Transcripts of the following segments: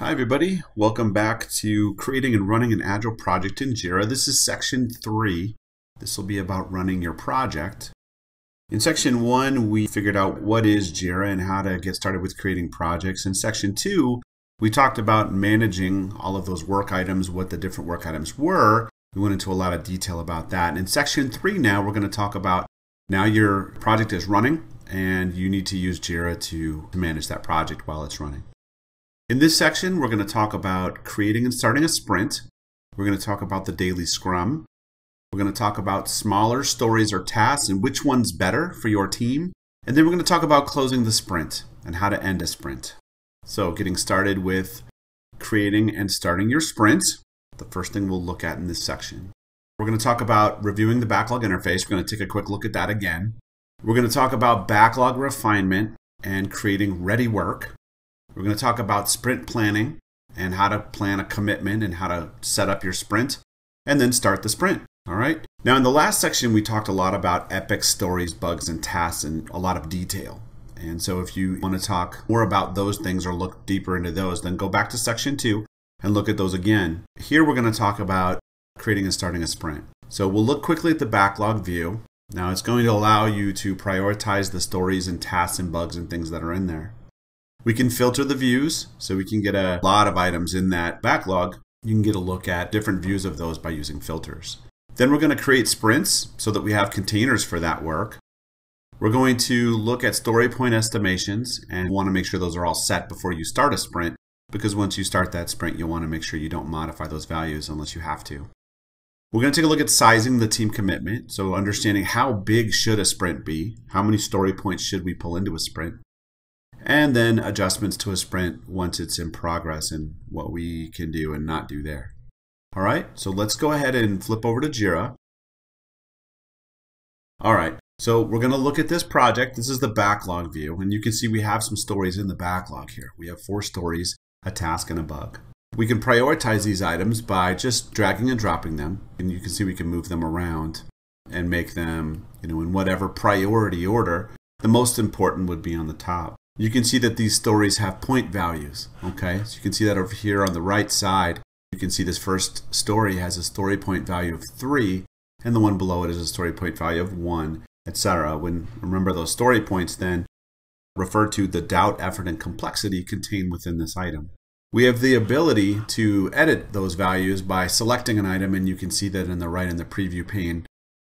Hi everybody, welcome back to creating and running an Agile project in Jira. This is section three. This will be about running your project. In section one, we figured out what is Jira and how to get started with creating projects. In section two, we talked about managing all of those work items, what the different work items were. We went into a lot of detail about that. And in section three now, we're going to talk about now your project is running and you need to use Jira to manage that project while it's running. In this section, we're going to talk about creating and starting a sprint. We're going to talk about the daily scrum. We're going to talk about smaller stories or tasks and which one's better for your team. And then we're going to talk about closing the sprint and how to end a sprint. So getting started with creating and starting your sprint, the first thing we'll look at in this section. We're going to talk about reviewing the backlog interface. We're going to take a quick look at that again. We're going to talk about backlog refinement and creating ready work. We're going to talk about sprint planning and how to plan a commitment and how to set up your sprint and then start the sprint. All right. Now, in the last section, we talked a lot about epic stories, bugs, and tasks in a lot of detail. And so, if you want to talk more about those things or look deeper into those, then go back to section two and look at those again. Here, we're going to talk about creating and starting a sprint. So, we'll look quickly at the backlog view. Now, it's going to allow you to prioritize the stories and tasks and bugs and things that are in there. We can filter the views, so we can get a lot of items in that backlog. You can get a look at different views of those by using filters. Then we're going to create sprints so that we have containers for that work. We're going to look at story point estimations and want to make sure those are all set before you start a sprint because once you start that sprint, you'll want to make sure you don't modify those values unless you have to. We're going to take a look at sizing the team commitment, so understanding how big should a sprint be, how many story points should we pull into a sprint, and then adjustments to a sprint once it's in progress and what we can do and not do there. All right, so let's go ahead and flip over to Jira. All right, so we're going to look at this project. This is the backlog view, and you can see we have some stories in the backlog here. We have four stories, a task, and a bug. We can prioritize these items by just dragging and dropping them, and you can see we can move them around and make them, you know, in whatever priority order. The most important would be on the top you can see that these stories have point values. Okay, so you can see that over here on the right side. You can see this first story has a story point value of 3, and the one below it is a story point value of 1, etc. When remember those story points then refer to the doubt, effort, and complexity contained within this item. We have the ability to edit those values by selecting an item, and you can see that in the right in the preview pane,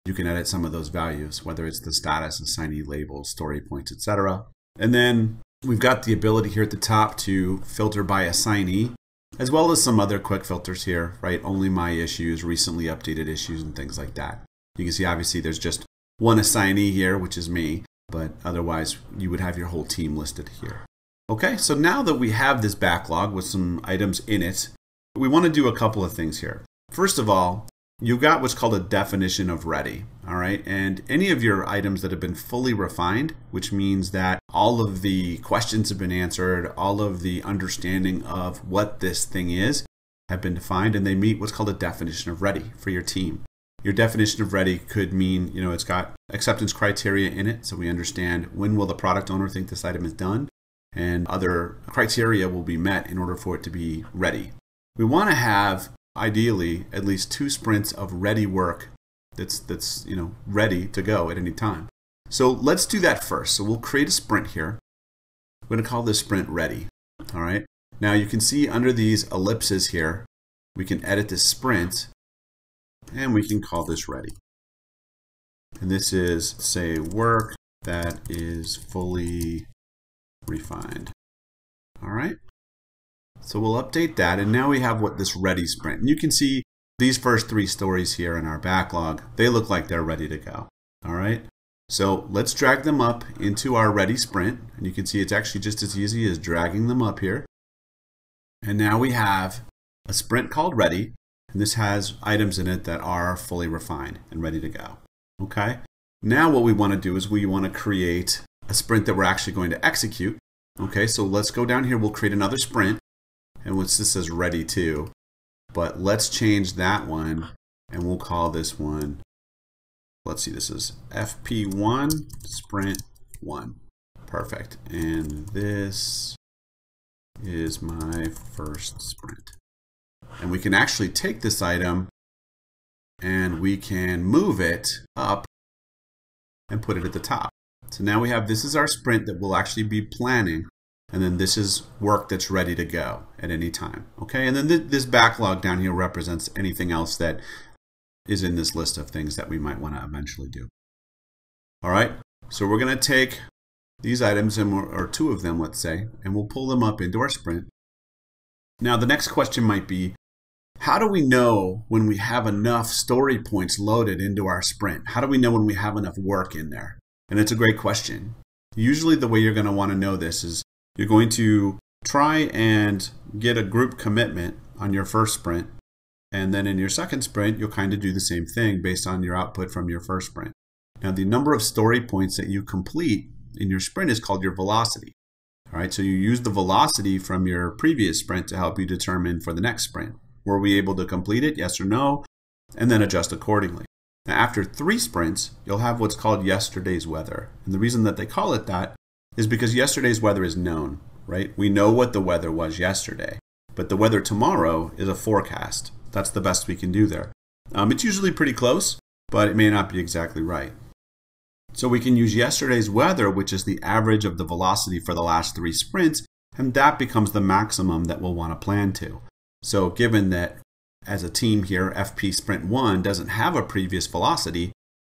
you can edit some of those values, whether it's the status, assignee labels, story points, etc. And then we've got the ability here at the top to filter by assignee, as well as some other quick filters here, right? Only my issues, recently updated issues, and things like that. You can see obviously there's just one assignee here, which is me, but otherwise you would have your whole team listed here. Okay, so now that we have this backlog with some items in it, we want to do a couple of things here. First of all, you've got what's called a definition of ready. All right, and any of your items that have been fully refined, which means that all of the questions have been answered, all of the understanding of what this thing is have been defined, and they meet what's called a definition of ready for your team. Your definition of ready could mean, you know, it's got acceptance criteria in it, so we understand when will the product owner think this item is done, and other criteria will be met in order for it to be ready. We want to have ideally at least two sprints of ready work that's that's you know ready to go at any time. So let's do that first. So we'll create a sprint here. We're going to call this sprint ready. All right. Now you can see under these ellipses here, we can edit this sprint and we can call this ready. And this is say work that is fully refined. All right. So we'll update that, and now we have what this ready sprint. And you can see these first three stories here in our backlog, they look like they're ready to go. All right. So let's drag them up into our ready sprint. And you can see it's actually just as easy as dragging them up here. And now we have a sprint called ready. And this has items in it that are fully refined and ready to go. Okay. Now what we want to do is we want to create a sprint that we're actually going to execute. Okay, so let's go down here. We'll create another sprint and which this says ready to. But let's change that one and we'll call this one, let's see, this is FP1 sprint 1. Perfect. And this is my first sprint. And we can actually take this item and we can move it up and put it at the top. So now we have, this is our sprint that we'll actually be planning. And then this is work that's ready to go at any time. Okay, and then th this backlog down here represents anything else that is in this list of things that we might want to eventually do. All right, so we're going to take these items, and or two of them, let's say, and we'll pull them up into our sprint. Now, the next question might be, how do we know when we have enough story points loaded into our sprint? How do we know when we have enough work in there? And it's a great question. Usually the way you're going to want to know this is you're going to try and get a group commitment on your first sprint. And then in your second sprint, you'll kind of do the same thing based on your output from your first sprint. Now, the number of story points that you complete in your sprint is called your velocity. All right, so you use the velocity from your previous sprint to help you determine for the next sprint. Were we able to complete it? Yes or no? And then adjust accordingly. Now, after three sprints, you'll have what's called yesterday's weather. And the reason that they call it that is because yesterday's weather is known, right? We know what the weather was yesterday, but the weather tomorrow is a forecast. That's the best we can do there. Um, it's usually pretty close, but it may not be exactly right. So we can use yesterday's weather, which is the average of the velocity for the last three sprints, and that becomes the maximum that we'll want to plan to. So given that as a team here, FP Sprint 1 doesn't have a previous velocity,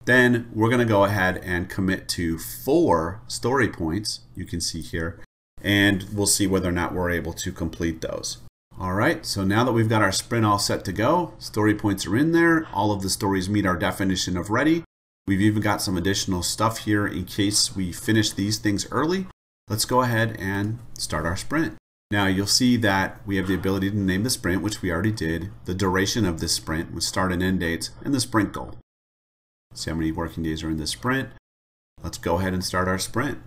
then we're going to go ahead and commit to four story points, you can see here, and we'll see whether or not we're able to complete those. All right, so now that we've got our sprint all set to go, story points are in there, all of the stories meet our definition of ready. We've even got some additional stuff here in case we finish these things early. Let's go ahead and start our sprint. Now you'll see that we have the ability to name the sprint, which we already did, the duration of this sprint with start and end dates, and the sprint goal. See how many working days are in this sprint. Let's go ahead and start our sprint.